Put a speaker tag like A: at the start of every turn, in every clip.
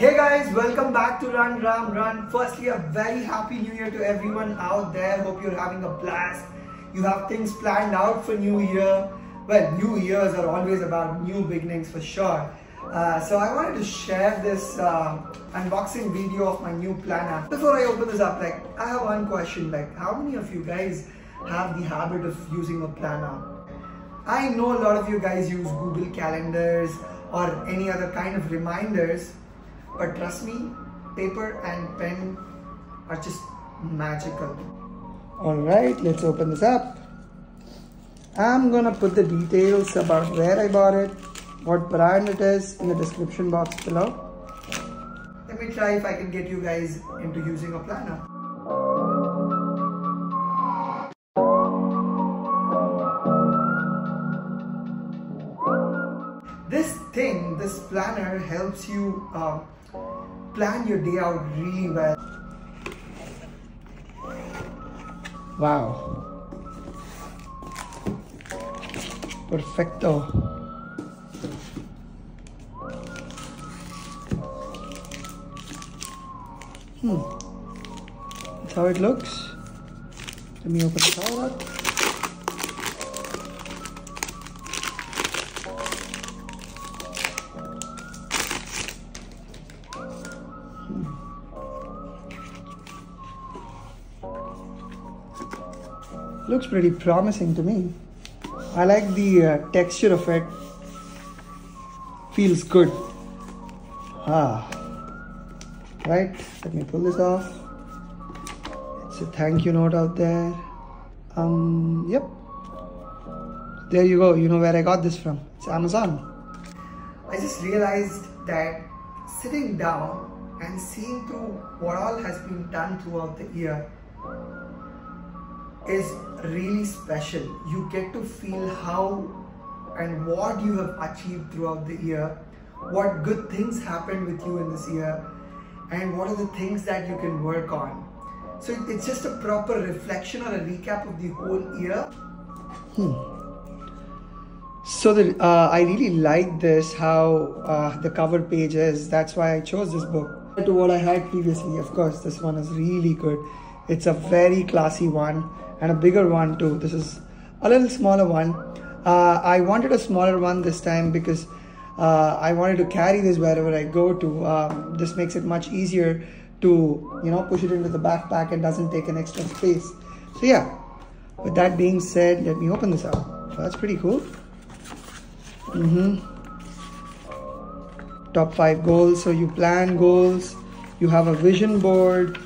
A: Hey guys, welcome back to Run Ram Run. Firstly, a very happy new year to everyone out there. Hope you're having a blast. You have things planned out for new year. Well, new years are always about new beginnings for sure. Uh, so I wanted to share this uh, unboxing video of my new planner. Before I open this up, like I have one question, like how many of you guys have the habit of using a planner? I know a lot of you guys use Google calendars or any other kind of reminders but trust me, paper and pen are just magical. Alright, let's open this up. I'm gonna put the details about where I bought it, what brand it is in the description box below. Let me try if I can get you guys into using a planner. This thing, this planner helps you uh, plan your day out really well. Wow. Perfecto. Hmm. That's how it looks. Let me open the up. Looks pretty promising to me. I like the uh, texture of it. Feels good. Ah. Right, let me pull this off. It's a thank you note out there. Um, yep. There you go. You know where I got this from. It's Amazon. I just realized that sitting down and seeing through what all has been done throughout the year is really special. You get to feel how and what you have achieved throughout the year, what good things happened with you in this year, and what are the things that you can work on. So it's just a proper reflection or a recap of the whole year. Hmm. So the, uh, I really like this how uh, the cover page is. That's why I chose this book. To what I had previously, of course, this one is really good. It's a very classy one and a bigger one too. This is a little smaller one. Uh, I wanted a smaller one this time because uh, I wanted to carry this wherever I go to. Um, this makes it much easier to you know push it into the backpack and doesn't take an extra space. So yeah, with that being said, let me open this up. So that's pretty cool. Mm-hmm. Top five goals. So you plan goals. You have a vision board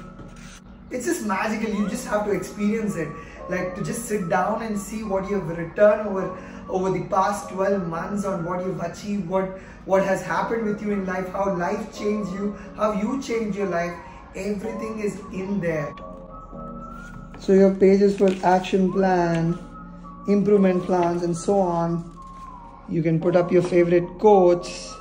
A: it's just magical. You just have to experience it. Like to just sit down and see what you have returned over over the past 12 months on what you've achieved what what has happened with you in life how life changed you how you change your life. Everything is in there. So your pages for action plan improvement plans and so on you can put up your favorite quotes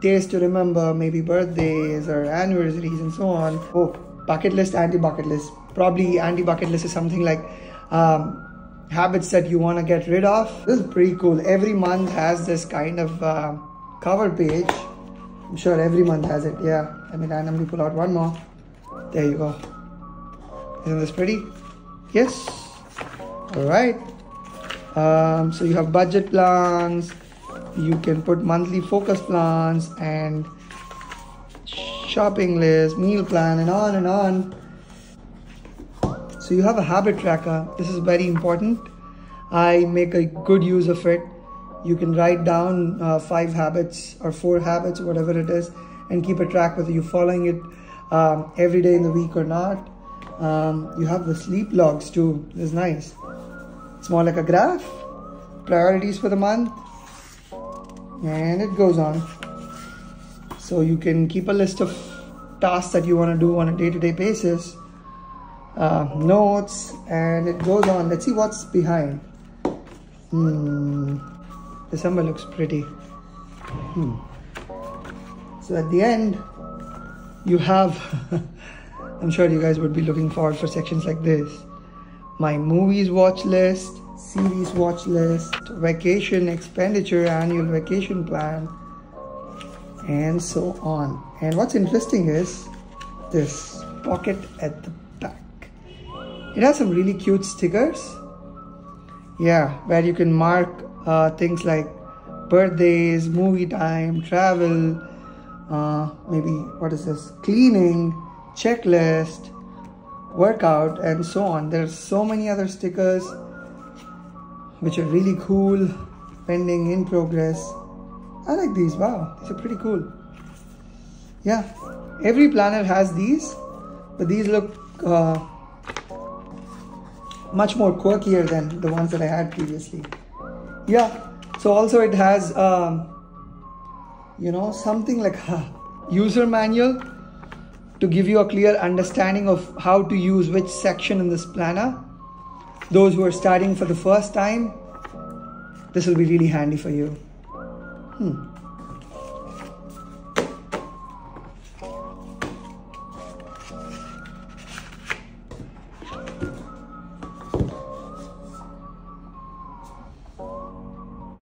A: days to remember maybe birthdays or anniversaries and so on. Oh bucket list, anti bucket list. Probably anti bucket list is something like um, habits that you want to get rid of. This is pretty cool. Every month has this kind of uh, cover page. I'm sure every month has it. Yeah. Let me randomly pull out one more. There you go. Isn't this pretty? Yes. All right. Um, so you have budget plans. You can put monthly focus plans and shopping list, meal plan, and on and on. So you have a habit tracker. This is very important. I make a good use of it. You can write down uh, five habits or four habits, whatever it is, and keep a track whether you're following it um, every day in the week or not. Um, you have the sleep logs too. This is nice. It's more like a graph. Priorities for the month. And it goes on. So you can keep a list of tasks that you want to do on a day-to-day -day basis, uh, notes, and it goes on. Let's see what's behind. Hmm. December looks pretty. Hmm. So at the end, you have, I'm sure you guys would be looking forward for sections like this. My movies watch list, series watch list, vacation expenditure, annual vacation plan, and so on. And what's interesting is this pocket at the back. It has some really cute stickers. Yeah, where you can mark uh, things like birthdays, movie time, travel, uh, maybe what is this? Cleaning, checklist, workout, and so on. There's so many other stickers which are really cool, pending, in progress. I like these. Wow, these are pretty cool. Yeah, every planner has these, but these look uh, much more quirkier than the ones that I had previously. Yeah, so also it has, um, you know, something like a user manual to give you a clear understanding of how to use which section in this planner. Those who are starting for the first time, this will be really handy for you. Hmm.